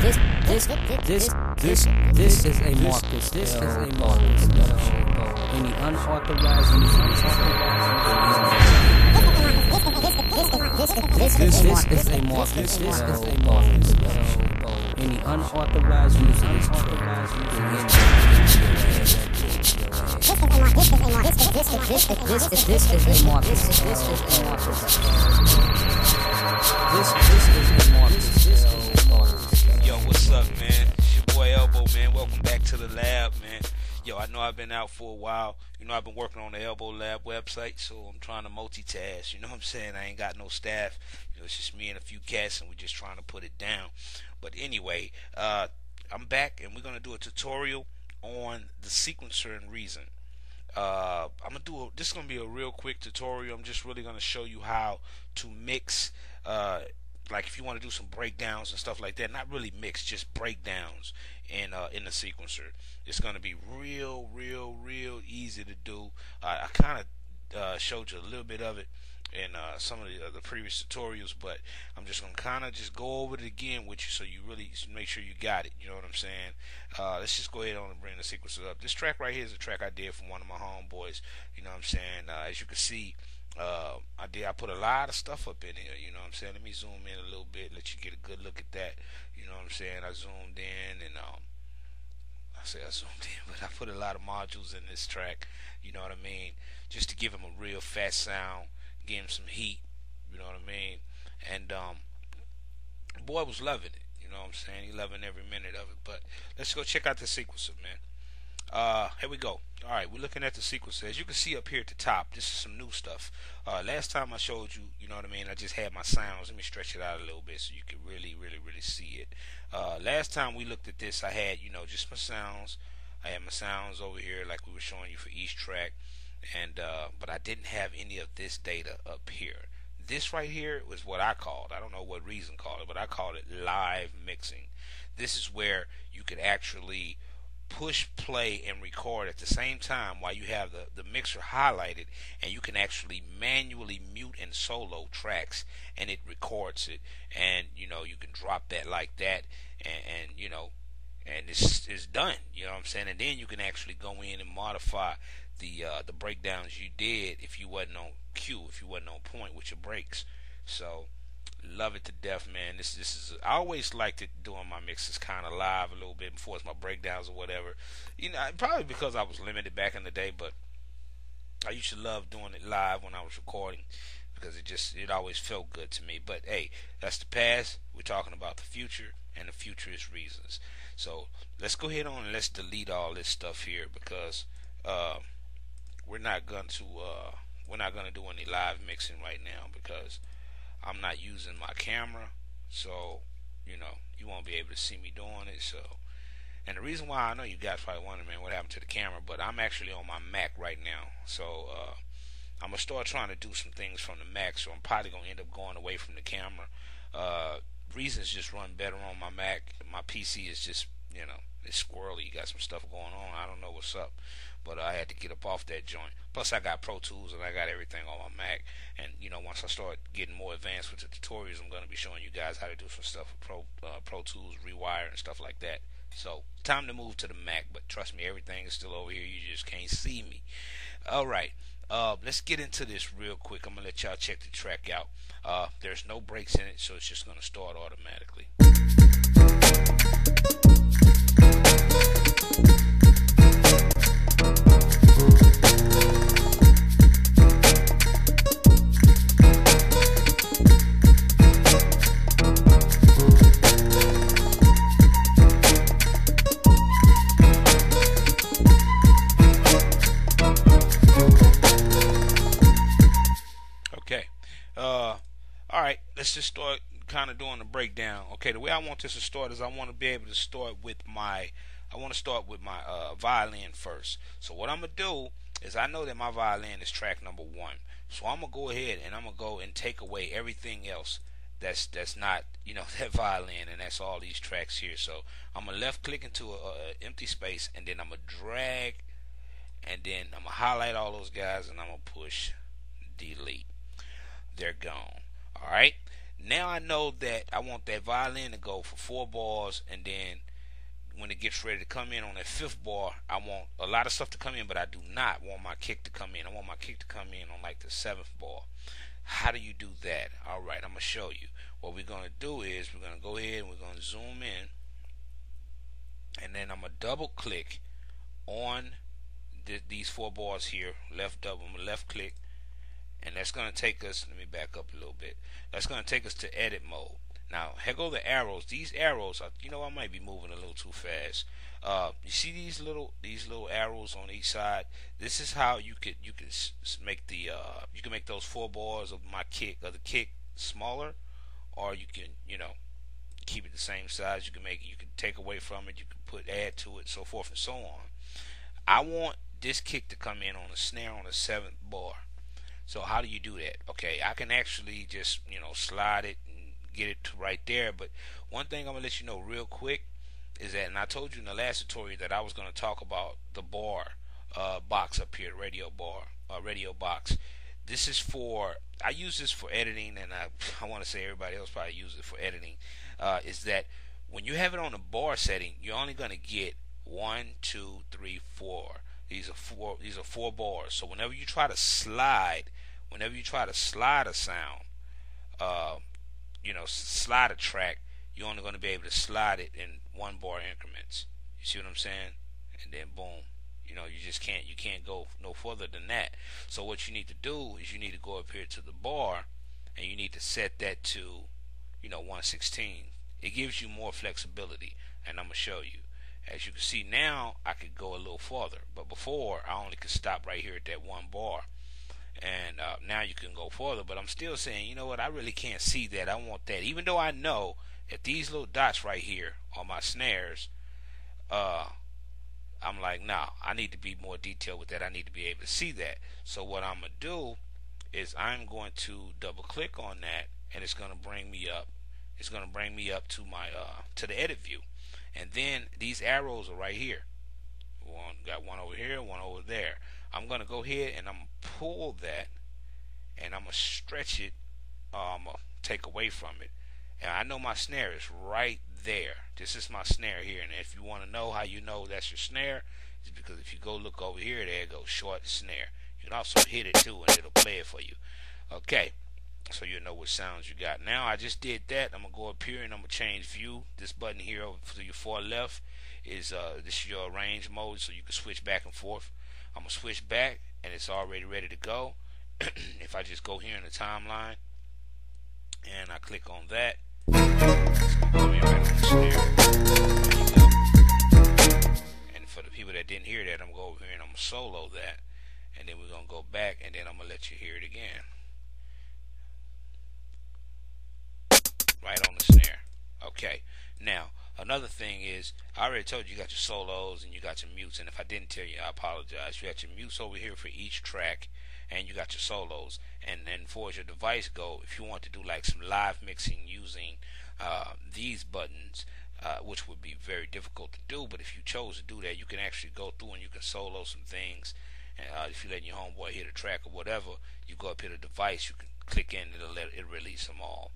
this, this, this, this, this is a Marcus. This is a Marcus. Any unauthorized use is harmful. This, this this is a Marcus. This is a Marcus. Any unauthorized use of this This is this is a Marcus. This is a Marcus. This this is a Marcus. To the lab, man. Yo, I know I've been out for a while. You know, I've been working on the Elbow Lab website, so I'm trying to multitask. You know what I'm saying? I ain't got no staff. You know, it's just me and a few cats, and we're just trying to put it down. But anyway, uh, I'm back, and we're gonna do a tutorial on the sequencer and Reason. Uh, I'm gonna do a, this is gonna be a real quick tutorial. I'm just really gonna show you how to mix uh, like if you want to do some breakdowns and stuff like that, not really mix, just breakdowns in uh, in the sequencer. It's going to be real, real, real easy to do. Uh, I kind of uh, showed you a little bit of it in uh, some of the, uh, the previous tutorials, but I'm just going to kind of just go over it again with you so you really make sure you got it. You know what I'm saying? Uh, let's just go ahead on and bring the sequencer up. This track right here is a track I did from one of my homeboys. You know what I'm saying? as you can see, uh, I did. I put a lot of stuff up in here. You know what I'm saying? Let me zoom in a little bit, let you get a good look at that. You know what I'm saying? I zoomed in and um, I say I zoomed in, but I put a lot of modules in this track. You know what I mean? Just to give him a real fast sound, give him some heat. You know what I mean? And um, boy was loving it. You know what I'm saying? He loving every minute of it. But let's go check out the sequencer, man. Uh, here we go. All right, we're looking at the sequencer. As you can see up here at the top, this is some new stuff. Uh, last time I showed you, you know what I mean, I just had my sounds. Let me stretch it out a little bit so you can really, really, really see it. Uh, last time we looked at this, I had, you know, just my sounds. I had my sounds over here like we were showing you for each track. and uh, But I didn't have any of this data up here. This right here was what I called, I don't know what reason called it, but I called it live mixing. This is where you could actually push play and record at the same time while you have the, the mixer highlighted and you can actually manually mute and solo tracks and it records it. And you know you can drop that like that and, and you know and it's, it's done you know what I'm saying? And then you can actually go in and modify the uh, the breakdowns you did if you wasn't on cue if you wasn't on point with your breaks. So love it to death, man. This this is I always liked it doing my mixes kind of live a little bit before it's my breakdowns or whatever. You know, probably because I was limited back in the day, but I used to love doing it live when I was recording because it just it always felt good to me. But hey, that's the past. We're talking about the future, and the future is reasons. So let's go ahead on and let's delete all this stuff here because uh, we're not going to uh, we're not going to do any live mixing right now because I'm not using my camera, so you know you won't be able to see me doing it. So, and the reason why I know you guys probably wondering, man, what happened to the camera, but I'm actually on my Mac right now, so uh, I'm gonna start trying to do some things from the Mac. So I'm probably gonna end up going away from the camera. Uh, reasons just run better on my Mac. My PC is just you know it's squirrely. You got some stuff going on. I don't know what's up but I had to get up off that joint. Plus, I got Pro Tools and I got everything on my Mac. And you know, once I start getting more advanced with the tutorials, I'm going to be showing you guys how to do some stuff with Pro uh, Pro Tools, Rewire, and stuff like that. So, time to move to the Mac. But trust me, everything is still over here. You just can't see me. All right. Uh, let's get into this real quick. I'm gonna let y'all check the track out. Uh, there's no breaks in it, so it's just gonna start automatically. Let's just start kind of doing a breakdown. Okay, the way I want this to start is I want to be able to start with my I want to start with my uh, violin first. So what I'm gonna do is I know that my violin is track number one. So I'm gonna go ahead and I'm gonna go and take away everything else that's that's not you know that violin and that's all these tracks here. So I'm gonna left click into a, a empty space and then I'm gonna drag and then I'm gonna highlight all those guys and I'm gonna push delete. They're gone. All right. Now I know that I want that violin to go for four bars, and then when it gets ready to come in on that fifth bar, I want a lot of stuff to come in, but I do not want my kick to come in. I want my kick to come in on like the seventh bar. How do you do that? All right, I'm gonna show you. What we're gonna do is we're gonna go ahead and we're gonna zoom in, and then I'm gonna double click on th- these four bars here. Left double, left click, and that's gonna take us. Let me back up a little bit. That's gonna take us to edit mode. Now, here go the arrows. These arrows, are, you know, I might be moving a little too fast. Uh, you see these little these little arrows on each side. This is how you could you can make the uh, you can make those four bars of my kick of the kick smaller, or you can you know keep it the same size. You can make you can take away from it. You can put add to it, so forth and so on. I want this kick to come in on a snare on the seventh bar. So how do you do that? Okay, I can actually just you know slide it and get it to right there. But one thing I'm gonna let you know real quick is that, and I told you in the last tutorial that I was gonna talk about the bar uh, box up here, radio bar, uh, radio box. This is for I use this for editing, and I I want to say everybody else probably uses it for editing. Uh, is that when you have it on the bar setting, you're only gonna get one, two, three, four. These are four. These are four bars. So whenever you try to slide, whenever you try to slide a sound, uh, you know, slide a track, you're only going to be able to slide it in one bar increments. You see what I'm saying? And then boom, you know, you just can't you can't go no further than that. So what you need to do is you need to go up here to the bar, and you need to set that to, you know, 116. It gives you more flexibility, and I'm gonna show you. As you can see now, I could go a little farther, but before I only could stop right here at that one bar and uh, now you can go further. But I'm still saying, you know what? I really can't see that. I want that, even though I know that these little dots right here on my snares, uh, I'm like, nah, I need to be more detailed with that. I need to be able to see that. So what I'm gonna do is I'm going to double click on that, and it's gonna bring me up. It's gonna bring me up to my uh, to the edit view, and then these arrows are right here. One got one over here, one over there. I'm going to go ahead and I'm going to pull that and I'm going to stretch it. Going to take away from it. And I know my snare is right there. This is my snare here. And if you want to know how you know that's your snare, it's because if you go look over here, there it goes, short snare. You can also hit it too and it'll play it for you. Okay. So you know what sounds you got. Now I just did that. I'm gonna go up here and I'm gonna change view. This button here over to your far left is uh this is your range mode so you can switch back and forth. I'm gonna switch back and it's already ready to go. If I just go here in the timeline and I click on that and for the people that didn't hear that I'm gonna go over here and I'm gonna solo that and then we're gonna go back and then I'm gonna let you hear it again. Right on the snare. Okay. Now Another thing is, I already told you you got your solos and you got your mutes, and if I didn't tell you, I apologize. You got your mutes over here for each track, and you got your solos. And then for as your device go, if you want to do like some live mixing using uh, these buttons, uh, which would be very difficult to do, but if you chose to do that, you can actually go through and you can solo some things. Uh, if you let your homeboy hit a track or whatever, you go up here to device, you can click in, it'll let it release them all.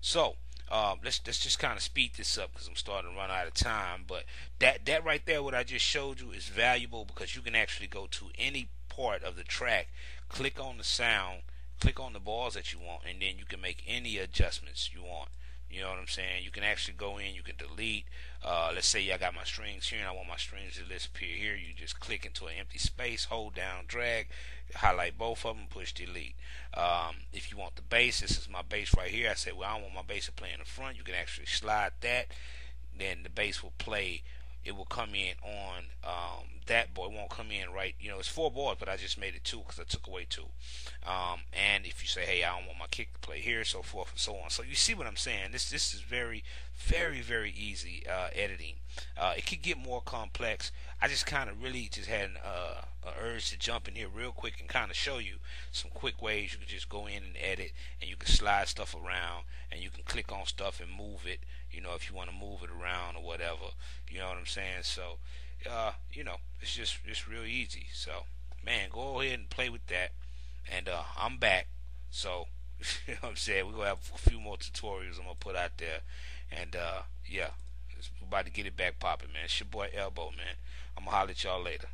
So um, let's let's just kind of speed this up because I'm starting to run out of time. But that that right there, what I just showed you, is valuable because you can actually go to any part of the track, click on the sound, click on the bars that you want, and then you can make any adjustments you want. You know what I'm saying? You can actually go in, you can delete. Uh, let's say I got my strings here and I want my strings to disappear here. You just click into an empty space, hold down, drag, highlight both of them, push delete. Um, if you want the bass, this is my bass right here. I said, well, I want my bass to play in the front. You can actually slide that. Then the bass will play it will come in on um, that board. It won't come in right. You know, it's four boards, but I just made it two because I took away two. Um, and if you say, hey, I don't want my kick to play here, so forth and so on. So you see what I'm saying? This this is very, very, very easy uh, editing. Uh, it could get more complex. I just kind of really just had an, uh, an urge to jump in here real quick and kind of show you some quick ways you can just go in and edit, and you can slide stuff around, and you can click on stuff and move it you know, if you want to move it around or whatever. You know what I'm saying? So, uh, you know, it's just it's real easy. So, man, go ahead and play with that. And uh, I'm back. So, you know what I'm saying? We're gonna have a few more tutorials I'm gonna put out there, and uh, yeah, about to get it back popping, man. It's your boy Elbow, man. I'm gonna holler at y'all later.